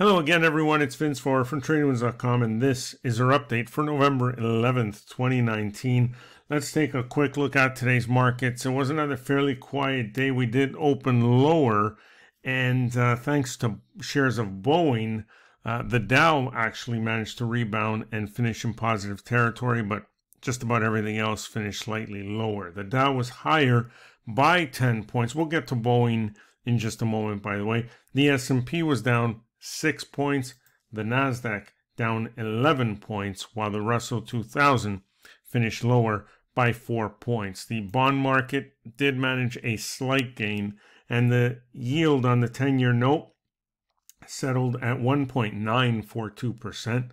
Hello again, everyone. It's Vince Foer from TradingWins.com, and this is our update for November 11th, 2019. Let's take a quick look at today's markets. It was another fairly quiet day. We did open lower, and uh, thanks to shares of Boeing, uh, the Dow actually managed to rebound and finish in positive territory, but just about everything else finished slightly lower. The Dow was higher by 10 points. We'll get to Boeing in just a moment, by the way. The S&P was down six points. The Nasdaq down 11 points, while the Russell 2000 finished lower by four points. The bond market did manage a slight gain, and the yield on the 10 year note settled at 1.942%.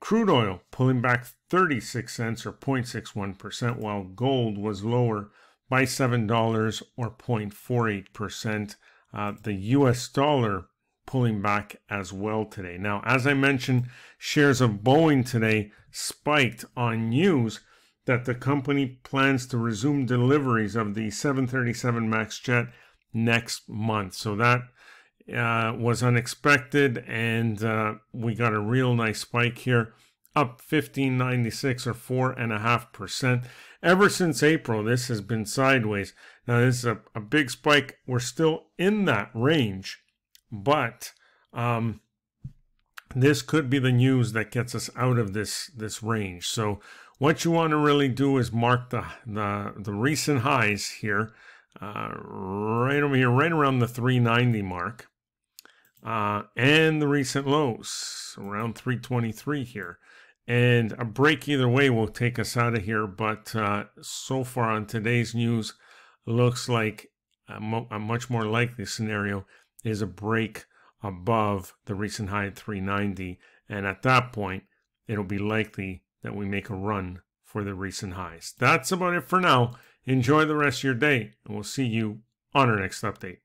Crude oil pulling back 36 cents or 0.61%, while gold was lower by $7 or 0.48%. Uh, the US dollar pulling back as well today. Now, as I mentioned, shares of Boeing today spiked on news that the company plans to resume deliveries of the 737 MAX jet next month. So that uh, was unexpected, and uh, we got a real nice spike here, up 1596 or four and a half percent. Ever since April, this has been sideways. Now, this is a, a big spike. We're still in that range but um, this could be the news that gets us out of this this range. So what you want to really do is mark the the, the recent highs here, uh, right over here, right around the 390 mark, uh, and the recent lows around 323 here. And a break either way will take us out of here. But uh, so far on today's news, looks like a, mo- a much more likely scenario is a break above the recent high at 390. And at that point, it'll be likely that we make a run for the recent highs. That's about it for now. Enjoy the rest of your day, and we'll see you on our next update.